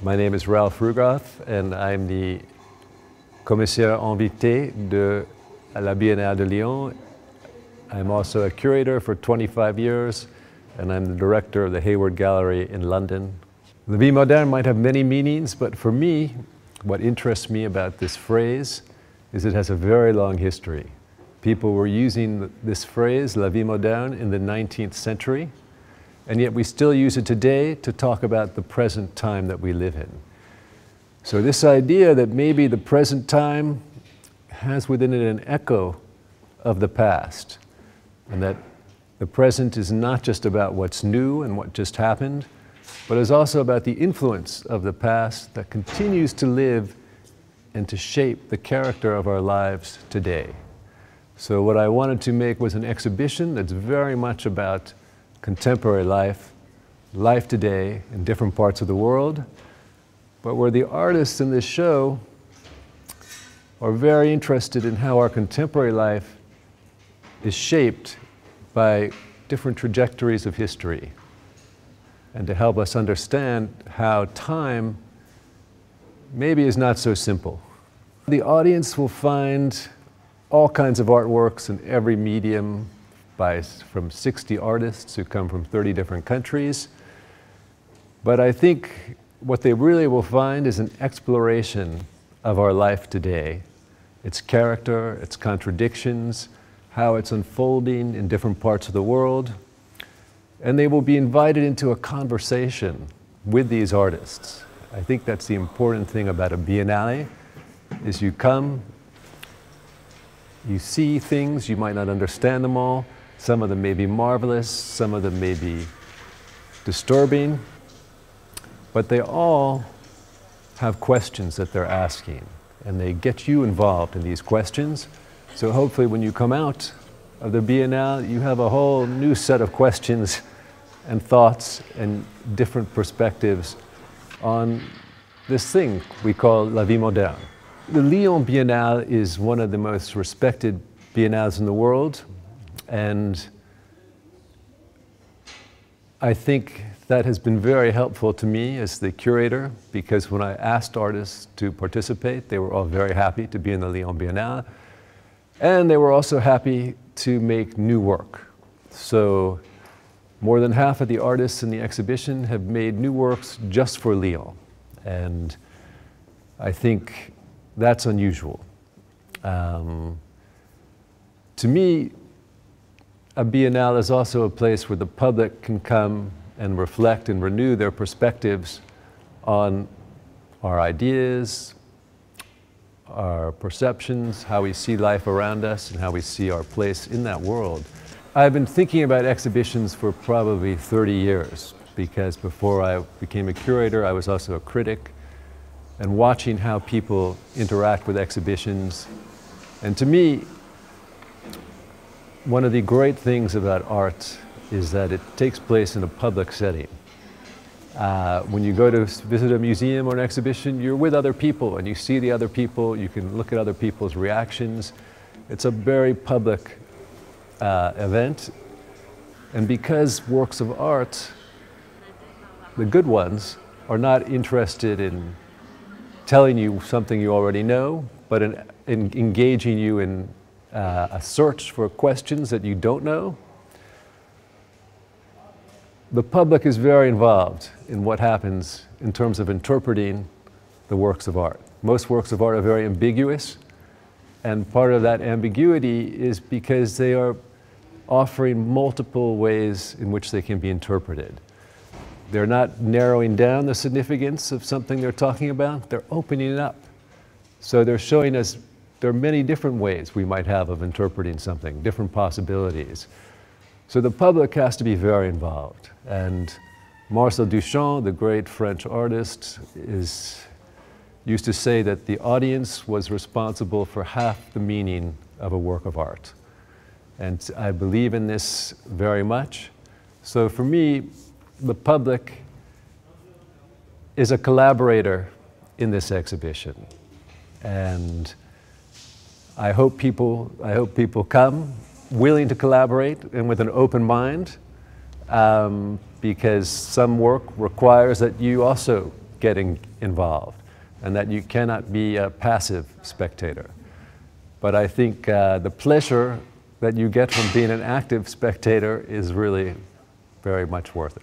My name is Ralph Rugoff, and I'm the commissaire invité de la Biennale de Lyon. I'm also a curator for 25 years, and I'm the director of the Hayward Gallery in London. La vie moderne might have many meanings, but for me, what interests me about this phrase is it has a very long history. People were using this phrase, la vie moderne, in the 19th century, and yet we still use it today to talk about the present time that we live in. So this idea that maybe the present time has within it an echo of the past, and that the present is not just about what's new and what just happened, but is also about the influence of the past that continues to live and to shape the character of our lives today. So what I wanted to make was an exhibition that's very much about contemporary life, life today in different parts of the world, but where the artists in this show are very interested in how our contemporary life is shaped by different trajectories of history and to help us understand how time maybe is not so simple. The audience will find all kinds of artworks in every medium by, from 60 artists who come from 30 different countries. But I think what they really will find is an exploration of our life today, its character, its contradictions, how it's unfolding in different parts of the world. And they will be invited into a conversation with these artists. I think that's the important thing about a biennale, is you come, you see things, you might not understand them all. Some of them may be marvelous, some of them may be disturbing, but they all have questions that they're asking, and they get you involved in these questions. So hopefully when you come out of the Biennale, you have a whole new set of questions and thoughts and different perspectives on this thing we call La Vie Moderne. The Lyon Biennale is one of the most respected biennales in the world, and I think that has been very helpful to me as the curator because when I asked artists to participate, they were all very happy to be in the Lyon Biennale, and they were also happy to make new work. So more than half of the artists in the exhibition have made new works just for Lyon. And I think that's unusual. Um, to me, a biennale is also a place where the public can come and reflect and renew their perspectives on our ideas, our perceptions, how we see life around us, and how we see our place in that world. I've been thinking about exhibitions for probably 30 years because before I became a curator, I was also a critic and watching how people interact with exhibitions. And to me, one of the great things about art is that it takes place in a public setting. Uh, when you go to visit a museum or an exhibition, you're with other people and you see the other people, you can look at other people's reactions. It's a very public uh, event. And because works of art, the good ones, are not interested in telling you something you already know, but in, in engaging you in uh, a search for questions that you don't know. The public is very involved in what happens in terms of interpreting the works of art. Most works of art are very ambiguous, and part of that ambiguity is because they are offering multiple ways in which they can be interpreted. They're not narrowing down the significance of something they're talking about, they're opening it up. So they're showing us there are many different ways we might have of interpreting something, different possibilities. So the public has to be very involved. And Marcel Duchamp, the great French artist, is, used to say that the audience was responsible for half the meaning of a work of art. And I believe in this very much. So for me, the public is a collaborator in this exhibition. And I hope people, I hope people come willing to collaborate and with an open mind um, because some work requires that you also get in, involved and that you cannot be a passive spectator. But I think uh, the pleasure that you get from being an active spectator is really very much worth it.